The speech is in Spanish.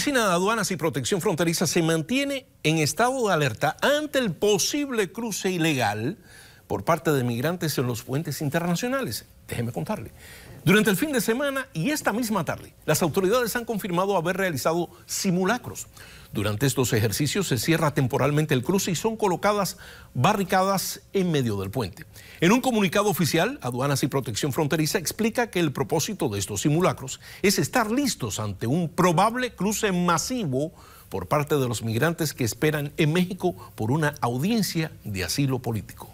Oficina de Aduanas y Protección Fronteriza se mantiene en estado de alerta ante el posible cruce ilegal por parte de migrantes en los puentes internacionales. Déjeme contarle. Durante el fin de semana y esta misma tarde, las autoridades han confirmado haber realizado simulacros. Durante estos ejercicios se cierra temporalmente el cruce y son colocadas barricadas en medio del puente. En un comunicado oficial, Aduanas y Protección Fronteriza explica que el propósito de estos simulacros es estar listos ante un probable cruce masivo por parte de los migrantes que esperan en México por una audiencia de asilo político.